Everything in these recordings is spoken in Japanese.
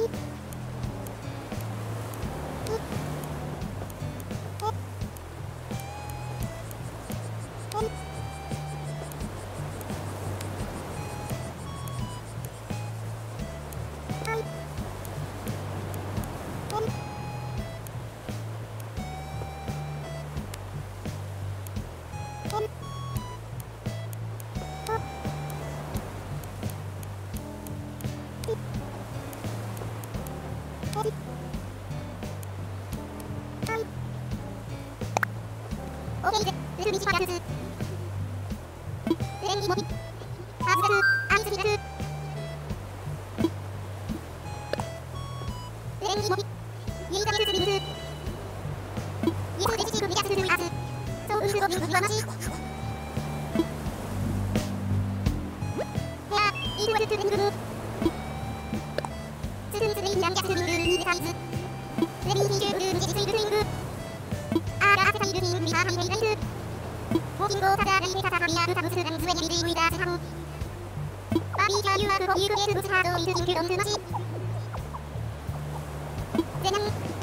Beep. いいかげんにしてみてください。らず。レディーヒールールジスイルスイング。アーラーセタイルヒンビハミレイレ。ーキングオーサーレイレタタハアルタムスランズウェリリウィダーズハム。バビーキャーユアルホユーゲーブスハードイズインクロンズマシ。ゼナン、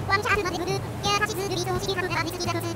ワンチャーズマゼグル、アハシズグリートシギハムダービスギダトス。